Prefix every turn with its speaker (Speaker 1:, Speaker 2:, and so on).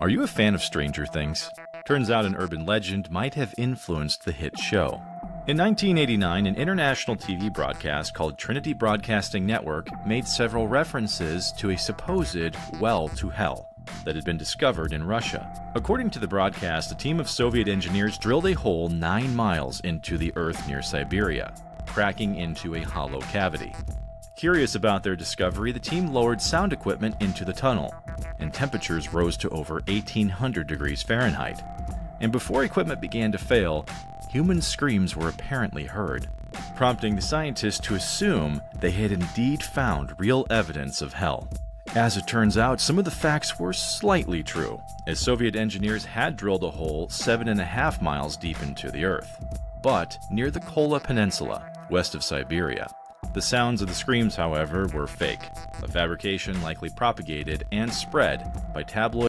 Speaker 1: Are you a fan of Stranger Things? Turns out an urban legend might have influenced the hit show. In 1989, an international TV broadcast called Trinity Broadcasting Network made several references to a supposed well to hell that had been discovered in Russia. According to the broadcast, a team of Soviet engineers drilled a hole nine miles into the earth near Siberia, cracking into a hollow cavity. Curious about their discovery, the team lowered sound equipment into the tunnel, and temperatures rose to over 1800 degrees Fahrenheit. And before equipment began to fail, human screams were apparently heard, prompting the scientists to assume they had indeed found real evidence of hell. As it turns out, some of the facts were slightly true, as Soviet engineers had drilled a hole seven and a half miles deep into the Earth, but near the Kola Peninsula, west of Siberia. The sounds of the screams, however, were fake, a fabrication likely propagated and spread by tabloid